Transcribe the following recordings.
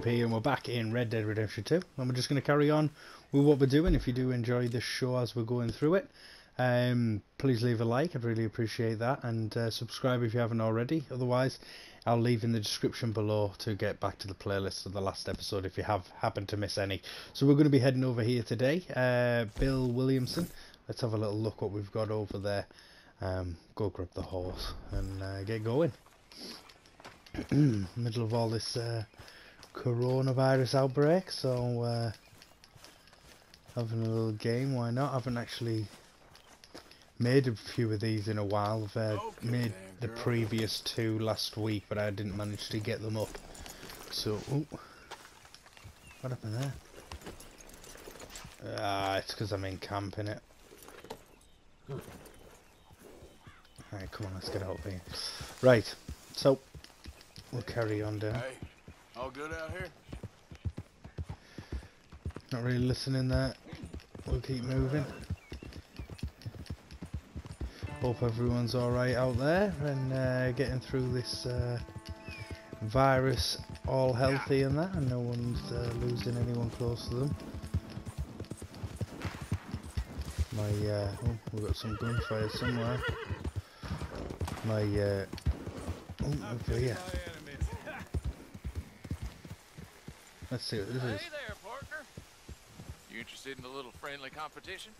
Here and we're back in Red Dead Redemption 2 and we're just going to carry on with what we're doing. If you do enjoy this show as we're going through it, um, please leave a like, I'd really appreciate that and uh, subscribe if you haven't already. Otherwise, I'll leave in the description below to get back to the playlist of the last episode if you have happened to miss any. So we're going to be heading over here today. Uh, Bill Williamson, let's have a little look what we've got over there. Um, go grab the horse and uh, get going. middle of all this uh, coronavirus outbreak, so uh, having a little game, why not? I haven't actually made a few of these in a while. I've uh, Okay, made the girl. previous two last week, but I didn't manage to get them up. So, ooh, what happened there? Ah, it's because I'm in camp, innit? Alright, come on, let's get out of here. Right, so, we'll carry on down. Hey, all good out here? Not really listening there. We'll keep moving. Hope everyone's alright out there and uh, getting through this uh, virus all healthy and that and no one's uh, losing anyone close to them. My, uh, oh, we've got some gunfire somewhere. My, uh, oh, over here. Let's see what this is. Hey there, partner. You interested in a little friendly competition?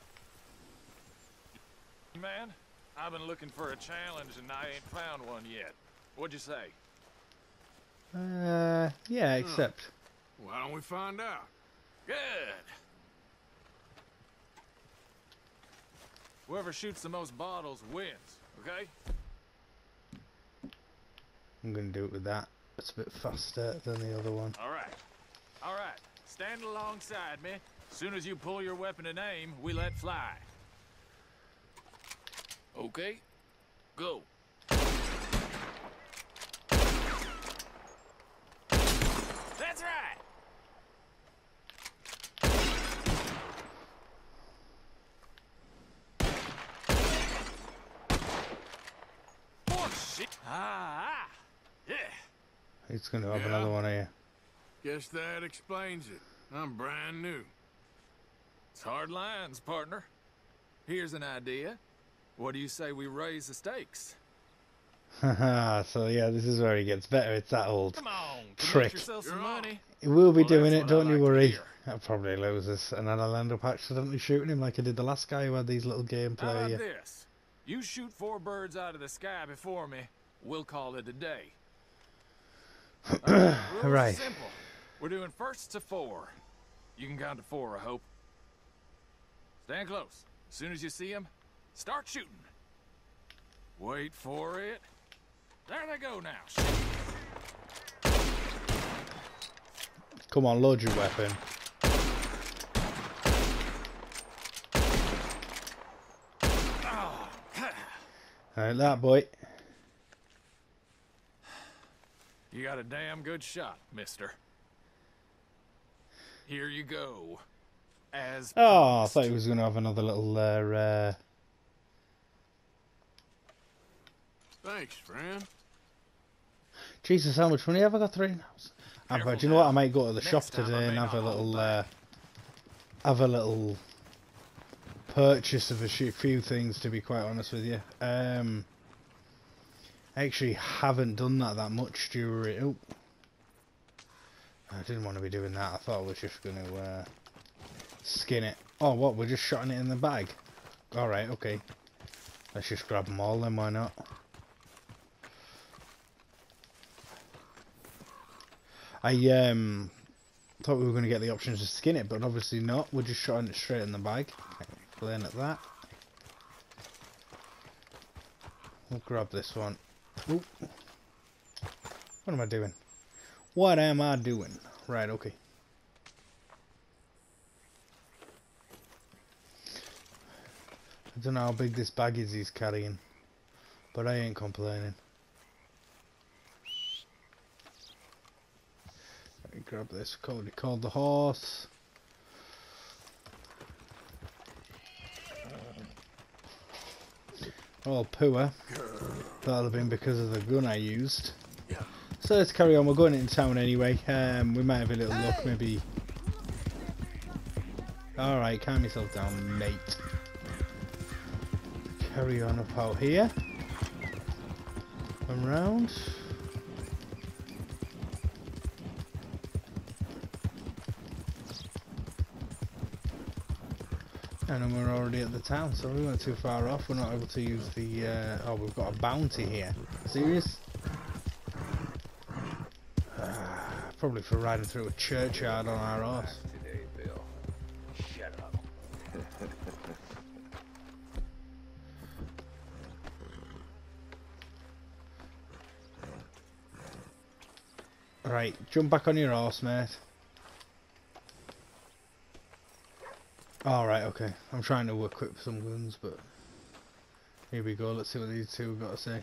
Man, I've been looking for a challenge and I ain't found one yet. What'd you say? Uh, yeah, except. Why don't we find out? Good. Whoever shoots the most bottles wins, okay? I'm gonna do it with that. It's a bit faster than the other one. All right. All right. Stand alongside me. Soon as you pull your weapon and aim, we let fly. Okay, go. That's right. Oh shit. Ah, ah. Yeah. It's gonna have Yeah. another one here. Guess that explains it. I'm brand new. It's hard lines, partner. Here's an idea. What do you say we raise the stakes? So yeah, this is where he gets better. It's that old. Come on, commit Trick. yourself some money. We'll be Well, doing it, don't you like to worry. hear. I'll probably lose this, and then I'll end up accidentally shooting him like I did the last guy who had these little How gameplay. about this? You shoot four birds out of the sky before me. We'll call it a day. All right, Right. Simple. We're doing first to four. You can count to four, I hope. Stand close. As soon as you see them, start shooting. Wait for it. There they go now. Come on, load your weapon. Ah. Oh, Alright, that boy. you got a damn good shot, mister. Here you go. As Oh, I thought he was gonna have another little. Uh, uh, Thanks, friend. Jesus, how much money have I got? Three. I've, do you know what? I might go to the Next shop today and have a little. Uh, have a little purchase of a few things. To be quite honest with you, um, I actually haven't done that that much during. Oh, I didn't want to be doing that. I thought I was just going to uh, skin it. Oh, what? We're just shotting it in the bag. All right, okay. Let's just grab them all then. Why not? I um thought we were going to get the options to skin it, but obviously not. We're just shotting it straight in the bag. Playing at that. We'll grab this one. Oop. What am I doing? What am I doing? Right, okay. I don't know how big this bag is he's carrying, but I ain't complaining. Let me grab this. Cody called the horse. Oh, poor. That'll have been because of the gun I used. So let's carry on. We're going into town anyway. Um, we might have a little look, maybe. Alright, calm yourself down, mate. Carry on up out here. And round. And we're already at the town, so we weren't too far off. We're not able to use the. Uh, oh, we've got a bounty here. Serious? Ah, probably for riding through a churchyard on our horse. Today, Bill. Shut up. Right, jump back on your horse, mate. Alright, okay. I'm trying to work equip some guns, but... Here we go, let's see what these two have got to say.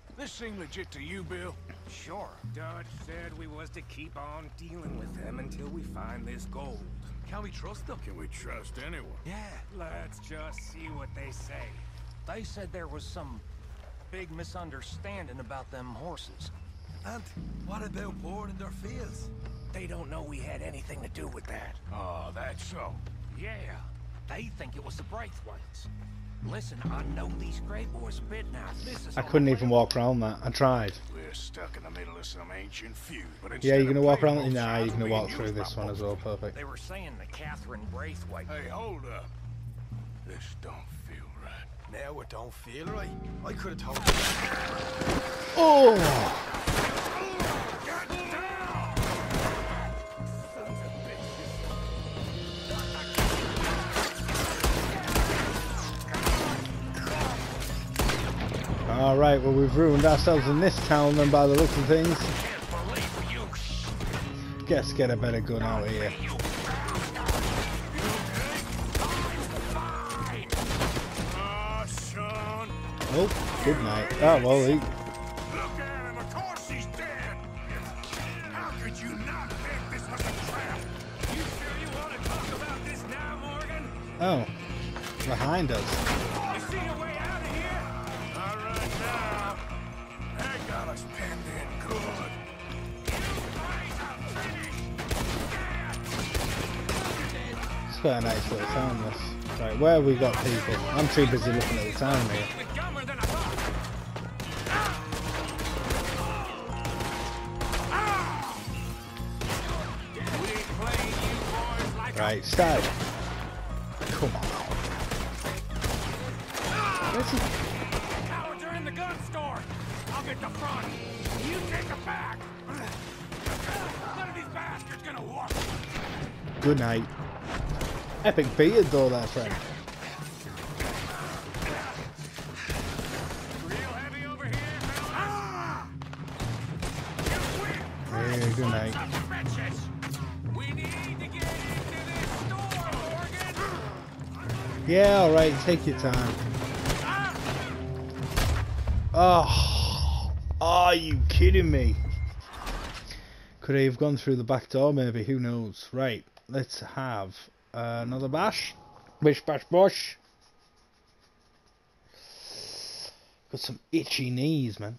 This seem legit to you, Bill? Sure, Dutch said we was to keep on dealing with them until we find this gold. Can we trust them? Can we trust anyone? Yeah, let's just see what they say. They said there was some big misunderstanding about them horses. And what about boarding their fields? They don't know we had anything to do with that. Oh, that's so. Yeah, they think it was the Braithwaites. Listen, I know these Grey Boys a bit now. This is I couldn't even way- walk around that. I tried. We're stuck in the middle of some ancient feud, but Yeah, you're gonna walk around. both Nah, sides, you're gonna walk through this one as well. Perfect. They were saying that Catherine Braithwaite. Hey, hold up. This don't feel right. Now it don't feel right. I could have told you. Oh! oh Alright, well we've ruined ourselves in this town then by the looks of things. Guess get a better gun out here. Oh, good night. Oh, well, he, Look at him. Quite a nice little town, this. Right, where have we got people? I'm too busy looking at the town here. Even dumber than I thought. We ain't playing you boys like Right, start. Come on. Where's he? cowards are in the gun store. I'll get the front. You take the back. None of these bastards gonna walk. Good night. Epic beard though, there, friend. Ah! Yeah, good night. Yeah, alright, take your time. Oh, are you kidding me? Could I have gone through the back door maybe? Who knows? Right, let's have uh, another bash. Bish bash bosh. Got some itchy knees, man.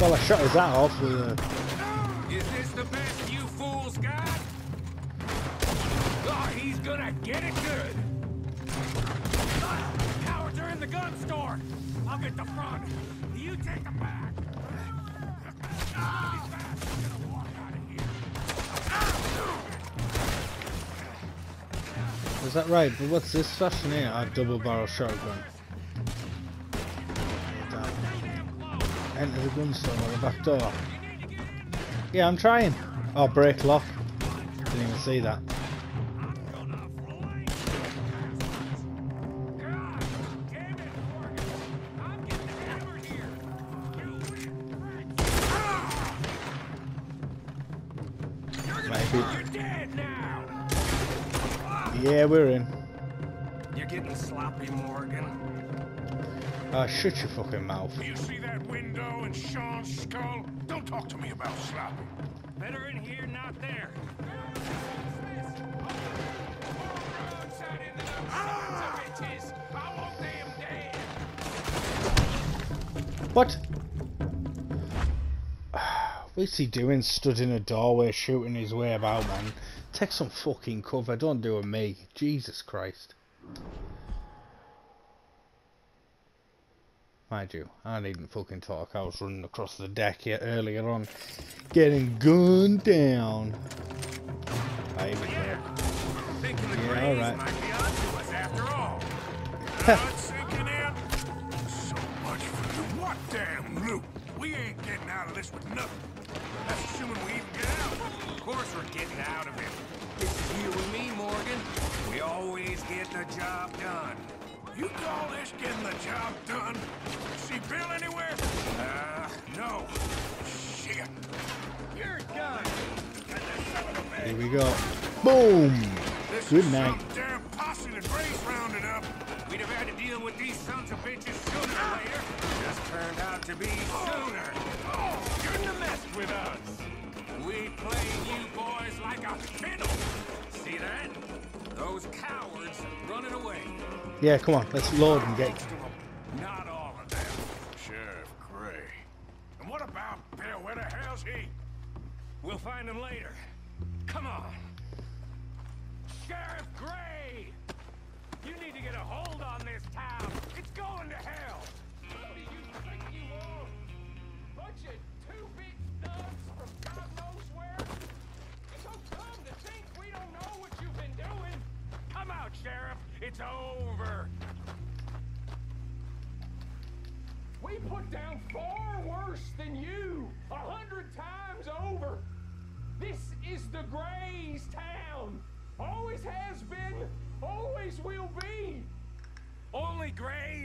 Well, I shut his hat off with a. Is this the best you fools got? Oh, he's gonna get it good. Gun store. I'll get the front. You take the back. Is that right? But what's this fashion here? A double barrel shotgun. Enter the gun store by the back door. Yeah, I'm trying. Oh, break lock. Didn't even see that. Ah, shut your fucking mouth. You see that window in Sean's skull? Don't talk to me about sloppy. Better in here, not there. What? What's he doing stood in a doorway shooting his way about, man? Take some fucking cover, don't do it me. Jesus Christ. Mind you, I needn't fucking talk. I was running across the deck here earlier on, getting gunned down. I even there. Thinking the Yeah, alright. might be onto us after all. Now it's sinking in. So much for the what damn loot. We ain't getting out of this with nothing. That's assuming we even get out. Of course we're getting out of it. This is you and me, Morgan. We always get the job done. You call this getting the job done? See Bill anywhere? Uh, no. Shit. You're done. Got that son of a bitch. Here we go. Boom! This Good is night. damn posse that Gray's rounded up. We'd have had to deal with these sons of bitches sooner or later. Just turned out to be sooner. Shouldn't have messed with us. We played you boys like a fiddle. See that? Those cowards running away. Yeah, come on, let's load and get.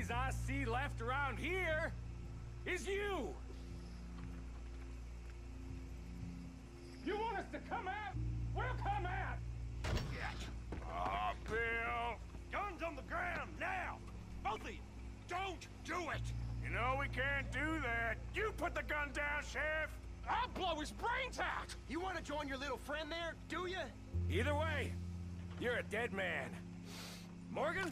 Grays I see left around here is you. You want us to come out? We'll come out. Ah, Bill. Guns on the ground, now. Both of you. Don't do it. You know we can't do that. You put the gun down, Sheriff. I'll blow his brains out. You want to join your little friend there, do you? Either way, you're a dead man. Morgan?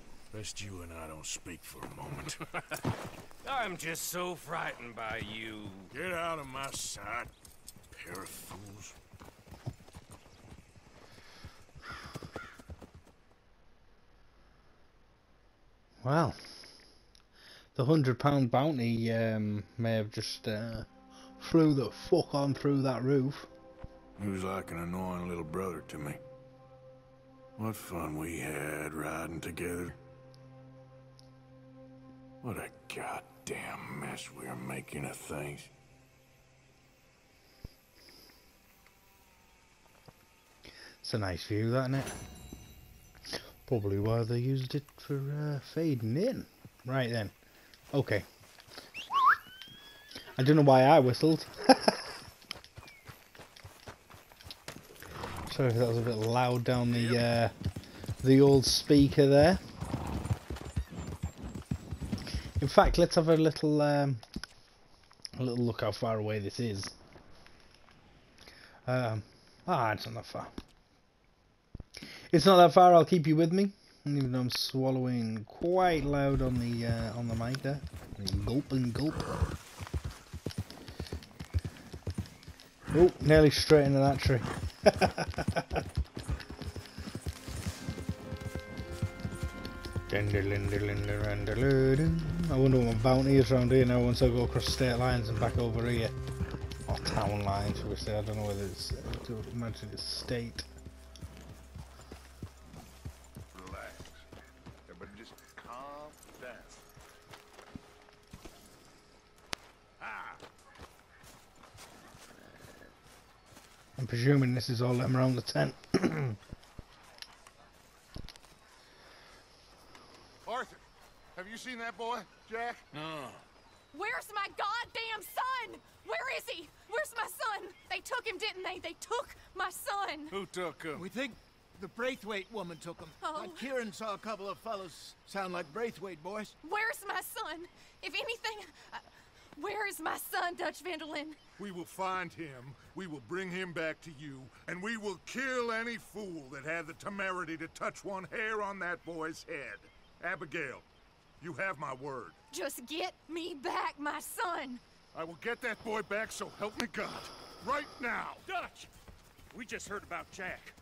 best you and I don't speak for a moment. I'm just so frightened by you. Get out of my sight, pair of fools. Well, the hundred pound bounty um, may have just uh, flew the fuck on through that roof. He was like an annoying little brother to me. What fun we had riding together. What a goddamn mess we are making of things. It's a nice view, that, isn't it? Probably why they used it for uh, fading in. Right then. Okay. I don't know why I whistled. Sorry if that was a bit loud down the uh, the old speaker there. Fact, let's have a little um, a little look how far away this is. Um, ah, it's not that far. It's not that far. I'll keep you with me, even though I'm swallowing quite loud on the uh, on the mic there. Gulp and gulp. Oh, nearly straight into that tree. I wonder what my bounty is around here now once I go across state lines and back over here. Or town lines, shall we say. I don't know whether it's, I would imagine it's state. Relax. Everybody just calm down. Ah, I'm presuming this is all them around the tent. Arthur, have you seen that boy, Jack? No. Where's my goddamn son? Where is he? Where's my son? They took him, didn't they? They took my son. Who took him? We think the Braithwaite woman took him. Oh. Uh, Kieran saw a couple of fellows sound like Braithwaite boys. Where's my son? If anything, uh, where is my son, Dutch van der Linde? We will find him, we will bring him back to you, and we will kill any fool that had the temerity to touch one hair on that boy's head. Abigail, you have my word. Just get me back, my son. I will get that boy back, so help me God. Right now. Dutch! We just heard about Jack.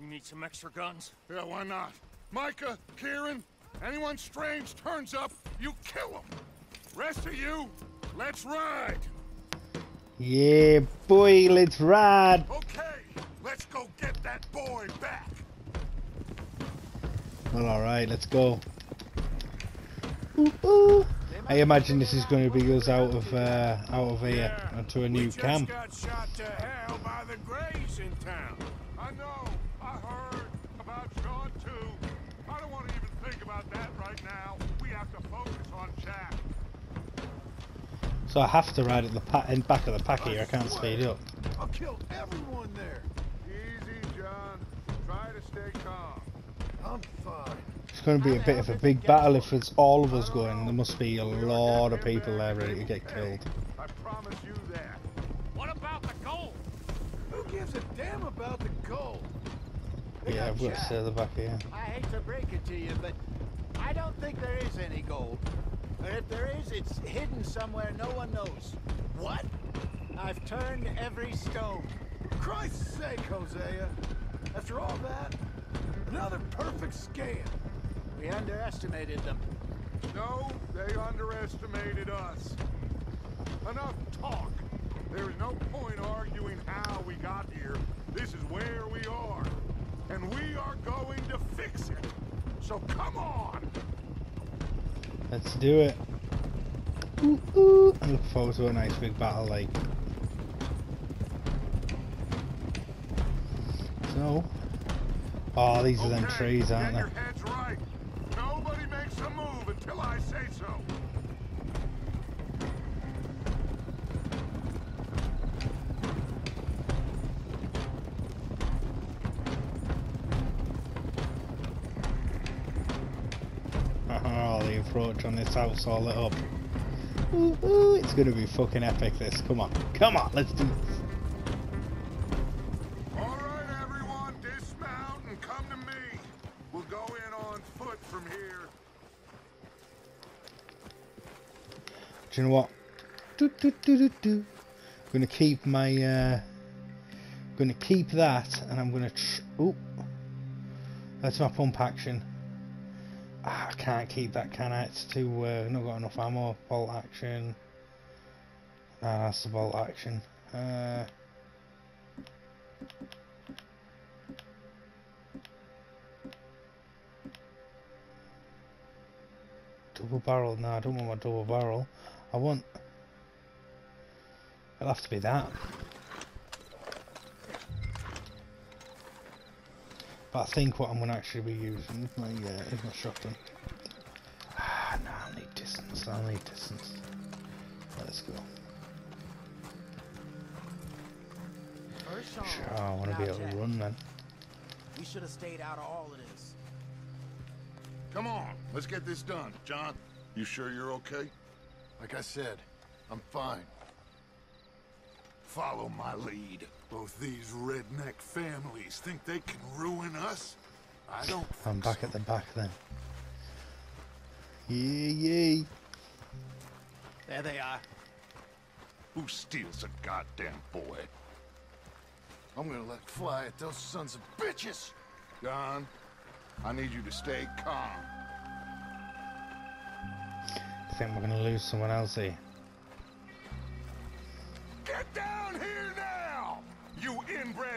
You need some extra guns? Yeah, why not? Micah, Kieran, anyone strange turns up, you kill them! Rest of you, let's ride. yeah, boy, let's ride. Okay, let's go get that boy back. Well, alright, let's go. Ooh, ooh. I imagine this is going to be us out of uh, out of here onto a new camp. got shot to hell by the Greys in town. I know. I heard about Sean too. I don't want to even think about that right now. We have to focus on Jack. So I have to ride at the pa- in back of the pack here. I can't speed up. I'll kill everyone there. Easy, John. Try to stay calm. I'm fine. It's going to be a bit of a big battle if it's all of us going. There must be a lot of people there ready to get killed. I promise you that. What about the gold? Who gives a damn about the gold? Yeah, got I've got to Jack. stay at the back here. I hate to break it to you, but I don't think there is any gold. Or if there is, it's hidden somewhere no one knows. What? I've turned every stone. Christ's sake, Hosea. After all that, another perfect scam. We underestimated them. No, they underestimated us. Enough talk. There is no point arguing how we got here. This is where we are. And we are going to fix it. So come on! Let's do it. Ooh, ooh. I look forward to a nice big battle like. So. Oh, these are them trees, aren't they? This house all lit up. Ooh, ooh, it's gonna be fucking epic this. Come on. Come on, let's do this. All right, everyone, dismount and come to me. We'll go in on foot from here. Do you know what? Do, do, do, do, do. I'm gonna keep my uh gonna keep that and I'm gonna tr- oh that's my pump action. Ah, I can't keep that can I? It's too uh not got enough ammo. Bolt action. That's the bolt action. Uh Double barrel, no, I don't want my double barrel. I want. It'll have to be that. But I think what I'm going to actually be using is my, uh, is my shotgun. Ah, no, I'll need distance. I'll need distance. Let's go. First Sure, I want to be able to run then. We should have stayed out of all of this. Come on, let's get this done. John, You sure you're okay? Like I said, I'm fine. Follow my lead. Both these redneck families think they can ruin us? I don't I'm think back so. at the back then. Yay, yay. There they are. Who steals a goddamn boy? I'm gonna let fly at those sons of bitches. Don, I need you to stay calm. I think we're gonna lose someone else here.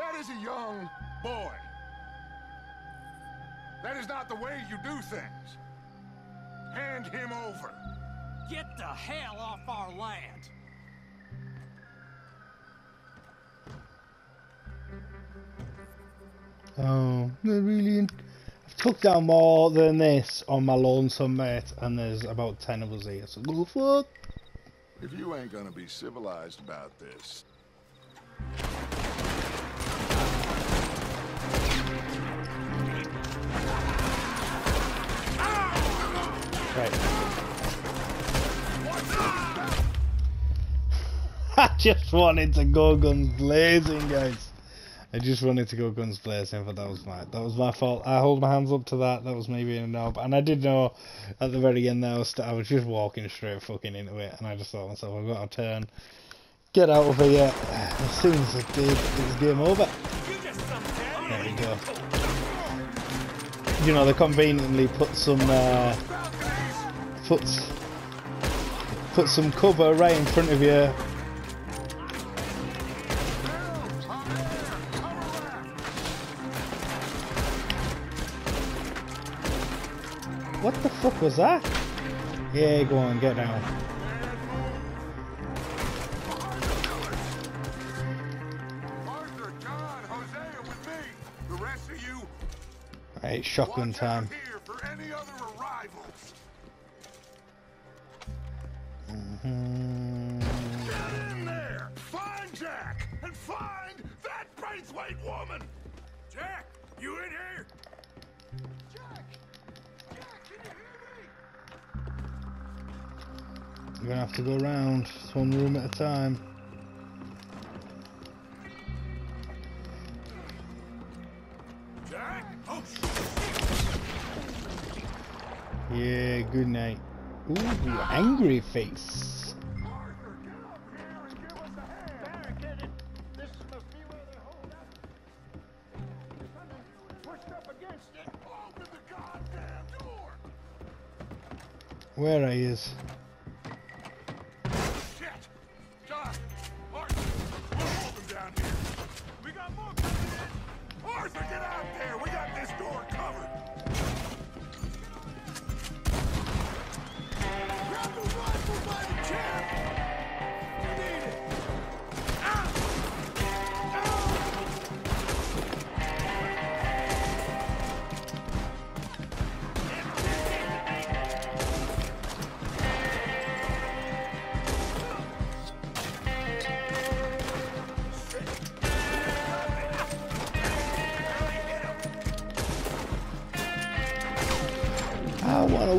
that is a young boy. That is not the way you do things. Hand him over. Get the hell off our land! Oh, they're really. In- I've took down more than this on my lonesome mate, and there's about ten of us here. So go fuck. If you ain't gonna be civilized about this, I just wanted to go guns blazing, guys. I just wanted to go guns blazing, but that was my that was my fault. I hold my hands up to that. That was me being a knob, and I did know at the very end there I was I was just walking straight fucking into it, and I just thought to myself, I've got to turn, get out of here. As soon as I did, it was game over. There we go. You know, they conveniently put some uh, put put some cover right in front of you. What the fuck was that? Yeah, go on, get down. Arthur, John, Hosea with me. The rest of you, Right, shotgun time. Time. Yeah, good night. Ooh, the angry face. Arthur, get up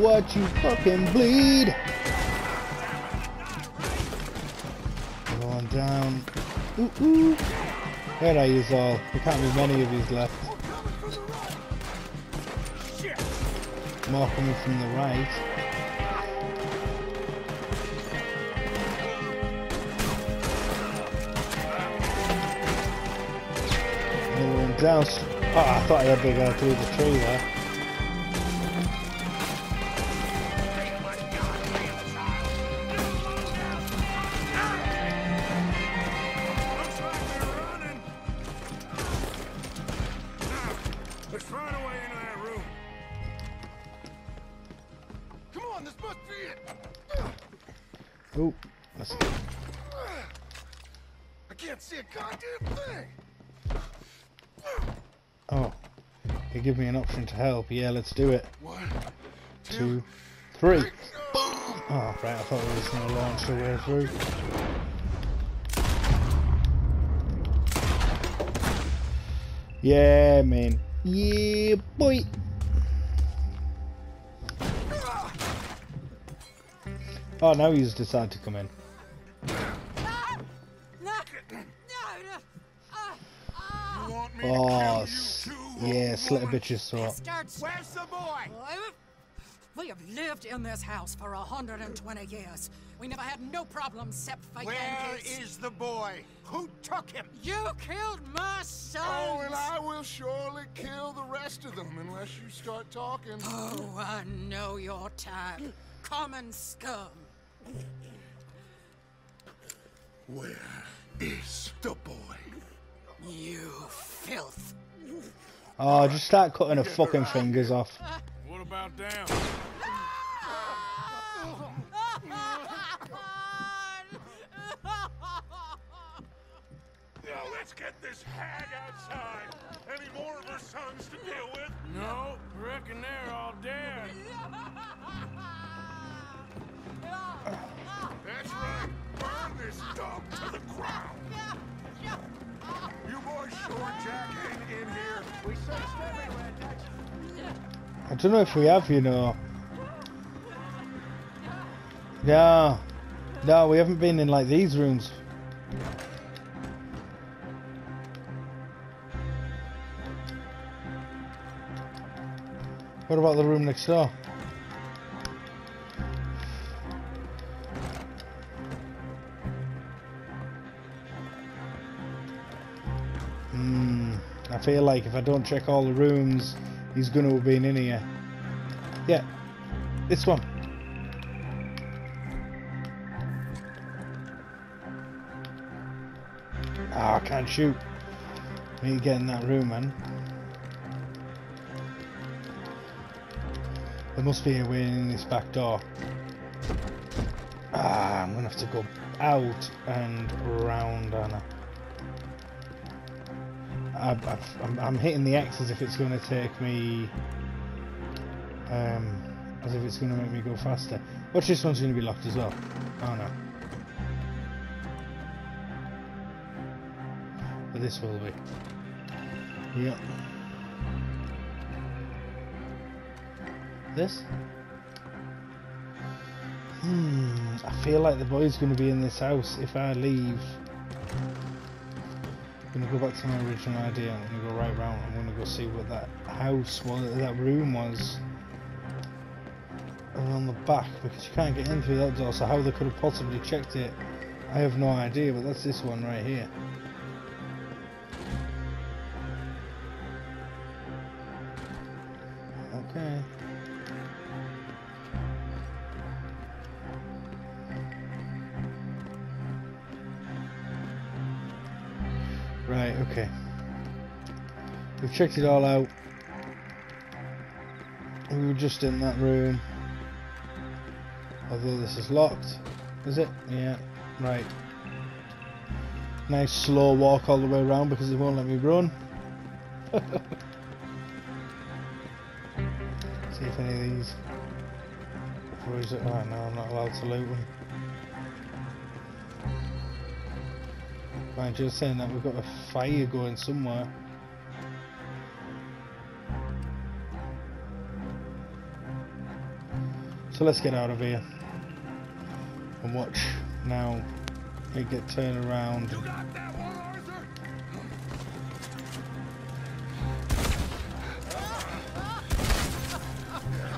I you fucking bleed. Going down. Ooh, ooh. Where are you all? There can't be many of these left. More coming from the right. Down. Oh, ah, I thought I had to go through the tree there. Help. Yeah, let's do it. One, Two, three. Oh, right, I thought it was going to launch the way through. Yeah, man. Yeah, boy. Oh, now he's decided to come in. Ah, ah. Oh, s- yeah, slit a bitch's throat. Where's the boy? We have lived in this house for 120 years. We never had no problems except for Where Yankees. is the boy? Who took him? You killed my son! Oh, and I will surely kill the rest of them unless you start talking. Oh, I know your type. Common scum. Where is the boy? You filth. Oh, just start cutting her fucking fingers off. What about down? Now let's get this hag outside. Any more of her sons to deal with? No, reckon they're all dead. That's right. Burn this dump to the ground. You boys sure Jack ain't in here? We searched everywhere, Dutch. I don't know if we have, you know. No. No, we haven't been in like these rooms. What about the room next door? Feel like if I don't check all the rooms, he's going to have been in here. Yeah. This one. Ah, I can't shoot. Need to get in that room, man. There must be a way in this back door. Ah, I'm gonna have to go out and round, Anna. I, I'm hitting the X as if it's going to take me, um, as if it's going to make me go faster. Watch this one's going to be locked as well. Oh no. But this will be. Yep. This? Hmm, I feel like the boy's going to be in this house if I leave. I'm to go back to my original idea. I'm to go right round. I'm to go see what that house was, that room was. Around the back, because you can't get in through that door, so how they could have possibly checked it, I have no idea, but that's this one right here. Right, okay. We've checked it all out. We were just in that room. Although this is locked. Is it? Yeah. Right. Nice slow walk all the way around because it won't let me run. See if any of these. Or is it? Oh no, I'm not allowed to loot them. Right, just saying that we've got a fire going somewhere. So let's get out of here and watch now it get turned around. You got that one, Arthur?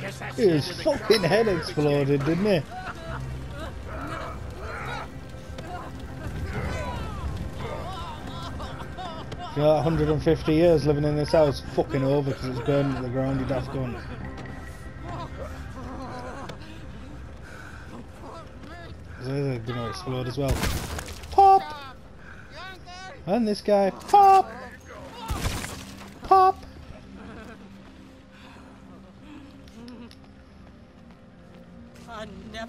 Guess that's His fucking head exploded, didn't it? You know, 150 years living in this house, fucking over because it's burning to the ground, you daft gun. They're gonna explode as well. Pop! And this guy,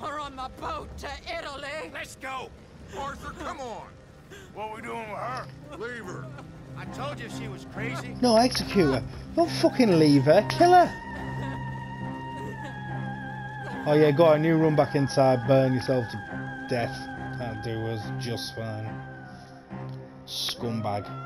or on the boat to Italy. Let's go. Arthur, come on. What are we doing with her? Leave her. I told you she was crazy. No, execute her. Don't fucking leave her. Kill her. Oh yeah, go on. You run back inside, burn yourself to death. That'll do us just fine. Scumbag.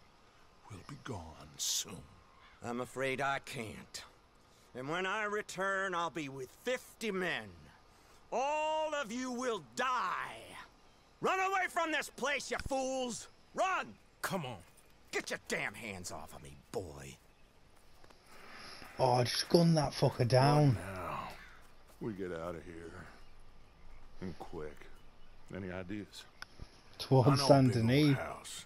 We'll be gone soon. I'm afraid I can't. And when I return, I'll be with 50 men. All of you will die. Run away from this place, you fools! Run! Come on. Get your damn hands off of me, boy. Oh, just gun that fucker down. Now, we get out of here. And quick. Any ideas? Towards I know Saint Denis. house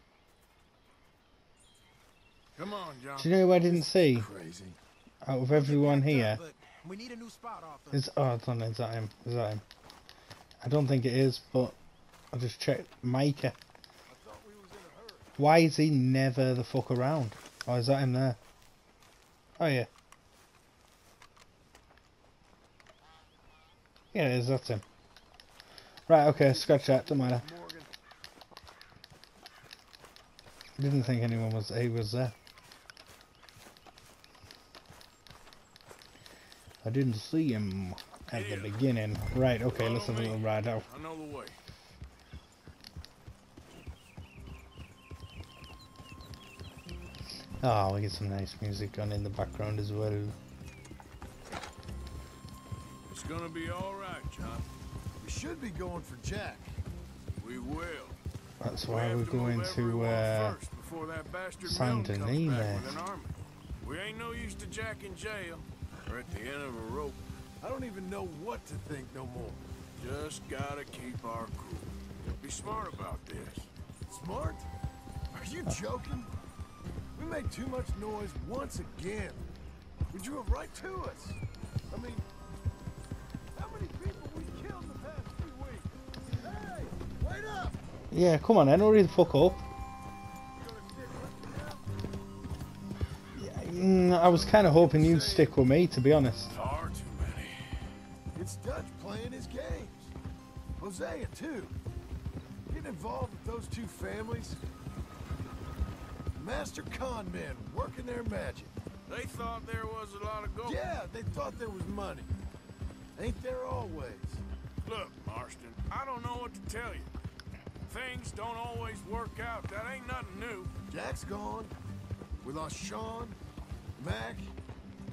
Come on, John. Do you know who I didn't see? Crazy. Out of everyone here, we need a new spot off. is oh, I don't is that him? Is that him? I don't think it is, but I'll just checked. Micah. Why is he never the fuck around? Oh, is that him there? Oh yeah. Yeah, it is. That's him. Right. Okay. Scratch that. Don't matter. Didn't think anyone was. He was there. I didn't see him at the beginning. Right. Okay. Let's have a little ride out. I know the way. Oh, we get some nice music on in the background as well. It's gonna be all right, John. We should be going for Jack. We will. That's why have we're to going to everyone uh, first before that bastard Saint Denis comes back with an army. We ain't no use to Jack in jail or at the end of a rope. I don't even know what to think no more. Just gotta keep our cool. Be smart about this. Smart? Are you joking? We made too much noise once again. We it right to us. I mean, how many people we killed the past few weeks? Hey, wait up! Yeah, come on then, hurry the fuck up. I was kind of hoping you'd stick with me, to be honest. Far too many. It's Dutch playing his games. Hosea, too. Getting involved with those two families. Master con men working their magic. They thought there was a lot of gold. Yeah, they thought there was money. Ain't there always? Look, Marston, I don't know what to tell you. Things don't always work out. That ain't nothing new. Jack's gone. We lost Sean, Mac,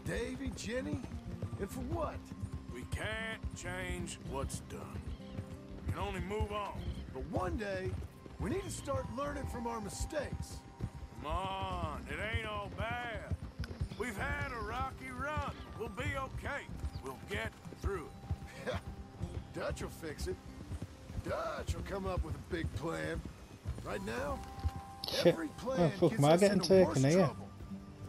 Davey, Jenny. And for what? We can't change what's done. We can only move on. But one day, we need to start learning from our mistakes. Come on, it ain't all bad. We've had a rocky run. We'll be okay. We'll get through it. Dutch will fix it. Dutch will come up with a big plan. Right now, Shit. every oh, plan Oh, fuck, gets am I us getting into worse taken here? trouble.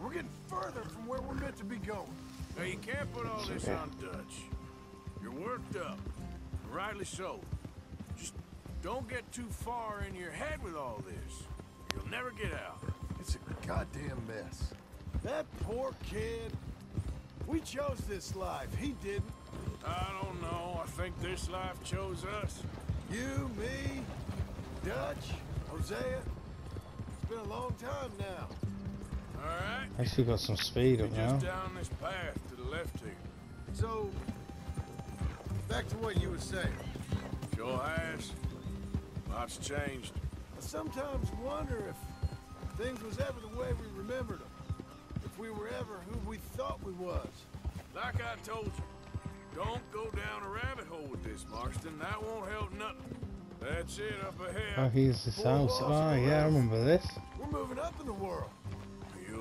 We're getting further from where we're meant to be going. Now, you can't put all this okay. on Dutch. You're worked up. Rightly so. Just don't get too far in your head with all this. You'll never get out. It's a goddamn mess. That poor kid. We chose this life. He didn't. I don't know. I think this life chose us. You, me, Dutch, Hosea. It's been a long time now. All right? Actually got some speed up now. just down this path to the left here. So, back to what you were saying. Sure has. Lots changed. I sometimes wonder if things was ever the way we remembered them. If we were ever who we thought we was. Like I told you, don't go down a rabbit hole with this, Marston. That won't help nothing. That's it up ahead. Oh, here's his house. Oh, yeah, I remember this. We're moving up in the world.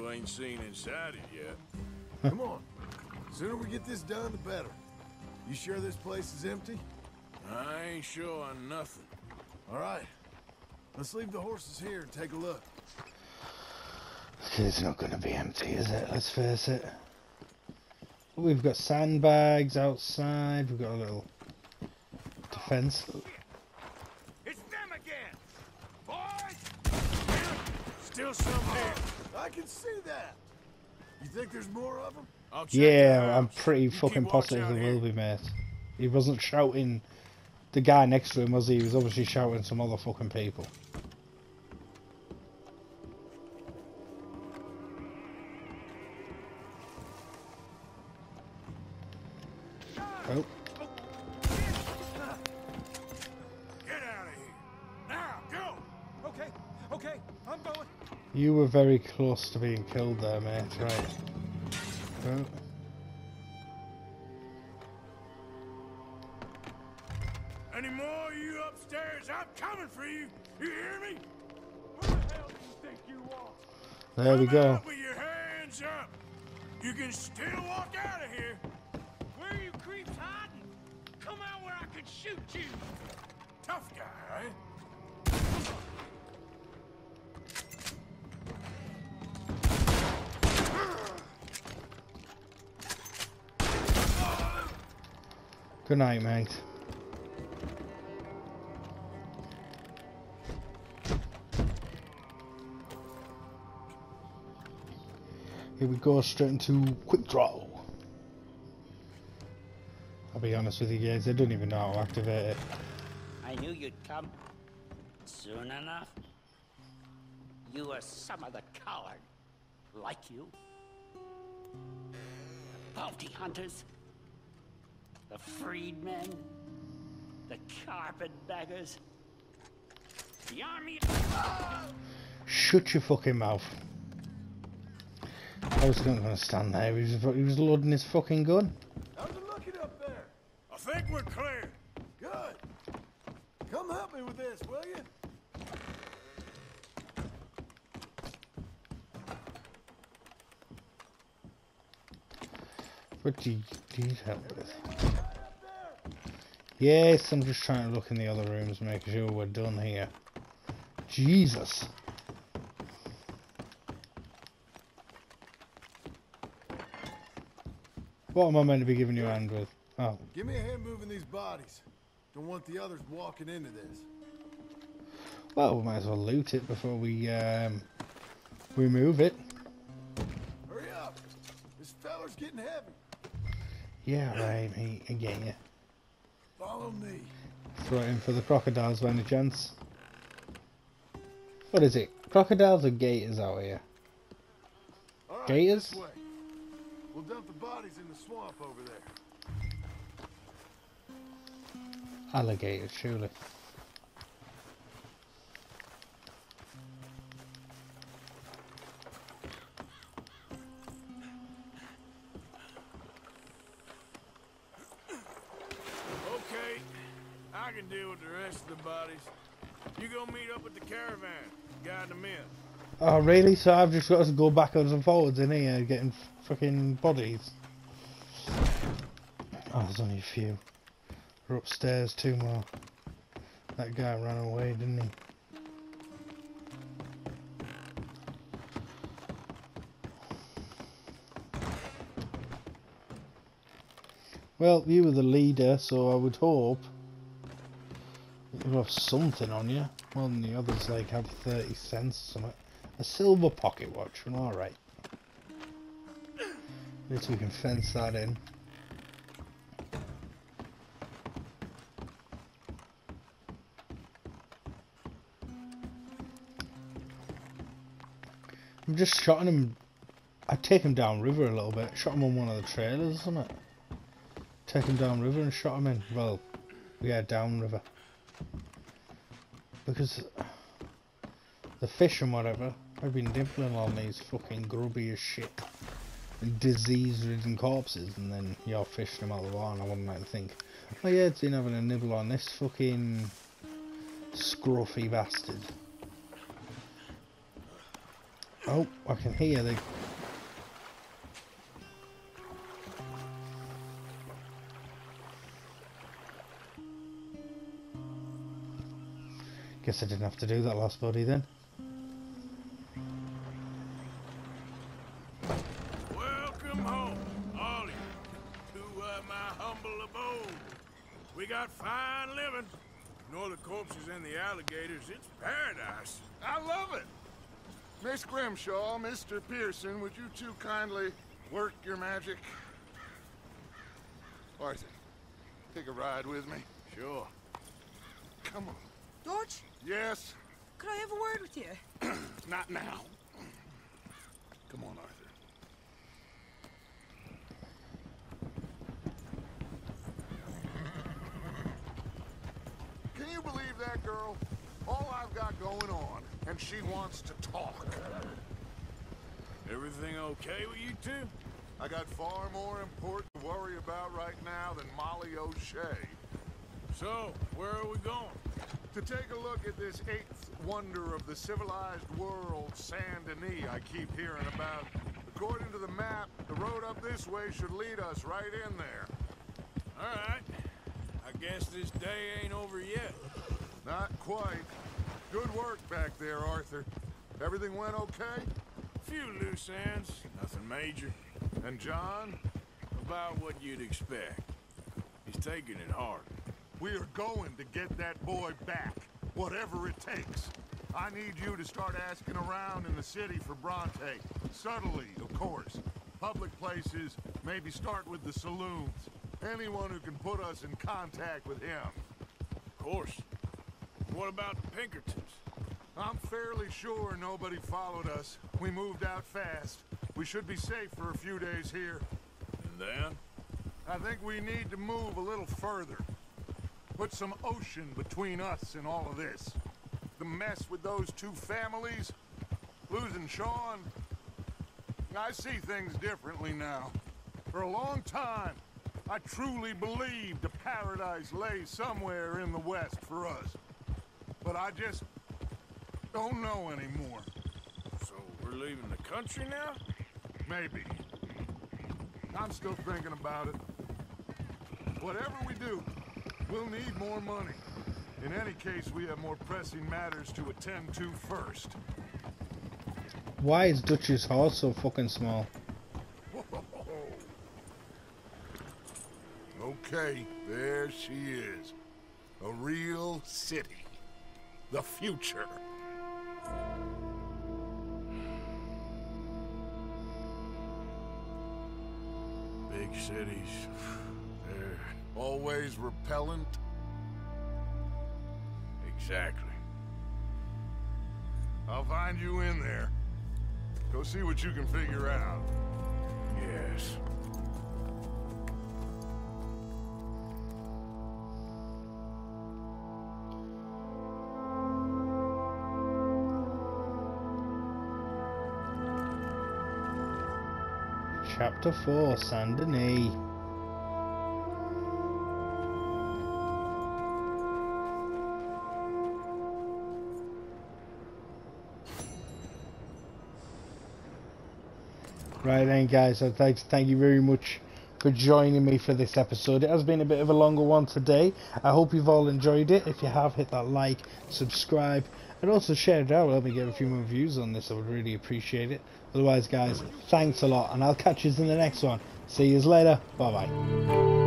You ain't seen inside it yet. Come on. Sooner we get this done, the better. You sure this place is empty? I ain't sure on nothing. All right. Let's leave the horses here and take a look. It's not going to be empty, is it? Let's face it. We've got sandbags outside. We've got a little defense. It's them again! Boys! Still some here. I can see that. You think there's more of them? I'll check the Yeah, I'm pretty You fucking positive there will be, mate. He wasn't shouting the guy next to him, was he? He was obviously shouting some other fucking people. Very close to being killed there, mate. Right. Oh. Any more you upstairs? I'm coming for you. You hear me? Who the hell do you think you are? There we go. with your hands up. You can still walk out of here. Where are you creeps hiding? Come out where I could shoot you. Tough guy, eh? Good night, mate. Here we go, straight into quick draw. I'll be honest with you guys, I don't even know how to activate it. I knew you'd come. Soon enough. You are some of the coward. Like you. Bounty hunters. The freedmen. The carpetbaggers. The army. Shut your fucking mouth. I was going to stand there, he was, he was loading his fucking gun. How's it looking up there? I think we're clear. Good. Come help me with this, will you? What do you need help with? Yes, I'm just trying to look in the other rooms, making sure we're done here. Jesus. What am I meant to be giving you a hand with? Oh, Give me a hand moving these bodies. Don't want the others walking into this. well, we might as well loot it before we um, we move it. Hurry up. This feller's getting heavy. Yeah, right, mate. I get you. Follow me. Throw it in for the crocodiles by any chance. What is it? Crocodiles or gators out here? Right, Gators? We'll dump the bodies in the swamp over there. Alligators, surely. The bodies. You go meet up with the caravan, guide them in. Oh, really? So I've just got to go backwards and forwards in here getting fucking bodies? Oh, there's only a few. We're upstairs, two more. That guy ran away, didn't he? Well, you were the leader, so I would hope have something on you. More than the others, like, have 30 cents or something. A silver pocket watch, well, alright. At least we can fence that in. I'm just shotting him. I take him down river a little bit. Shot him on one of the trailers or something. Take him down river and shot him in. Well, yeah, down river. Because the fish and whatever, I've been nibbling on these fucking grubby as shit, disease-ridden corpses, and then you're fishing them out of the water, and I wouldn't like to think, oh yeah, it's been having a nibble on this fucking scruffy bastard. Oh, I can hear the. Guess I didn't have to do that last body then. Welcome home, all of you, to uh, my humble abode. We got fine living. Ignore the corpses and the alligators. It's paradise. I love it. Miss Grimshaw, Mr. Pearson, would you two kindly work your magic? Arthur, take a ride with me. Sure. Come on. George, Yes, could I have a word with you? not now. Come on, Arthur. Can you believe that girl? all I've got going on, and she wants to talk. Everything okay with you two? I got far more important to worry about right now than Molly O'Shea. So, where are we going? To take a look at this eighth wonder of the civilized world, Saint Denis, I keep hearing about. According to the map, the road up this way should lead us right in there. All right. I guess this day ain't over yet. Not quite. Good work back there, Arthur. Everything went okay? Few loose ends, nothing major. And John? About what you'd expect. He's taking it hard. We are going to get that boy back, whatever it takes. I need you to start asking around in the city for Bronte. Subtly, of course. Public places, maybe start with the saloons. Anyone who can put us in contact with him. Of course. What about the Pinkertons? I'm fairly sure nobody followed us. We moved out fast. We should be safe for a few days here. And then? I think we need to move a little further. Put some ocean between us and all of this. The mess with those two families, losing Sean. I see things differently now. For a long time, I truly believed a paradise lay somewhere in the west for us. But I just don't know anymore. So we're leaving the country now? Maybe. I'm still thinking about it. Whatever we do, we'll need more money. In any case, we have more pressing matters to attend to first. Why is Dutch's hall so fucking small? Okay, there she is. A real city. The future. Big cities. They're repellent. Exactly. I'll find you in there. Go see what you can figure out. Yes. Chapter 4 Saint Denis. Guys, I'd like to thank you very much for joining me for this episode. It has been a bit of a longer one today. I hope you've all enjoyed it. If you have, hit that like, subscribe, and also share it out. Help me get a few more views on this. I would really appreciate it. Otherwise, guys, thanks a lot, and I'll catch you in the next one. See you later. Bye bye.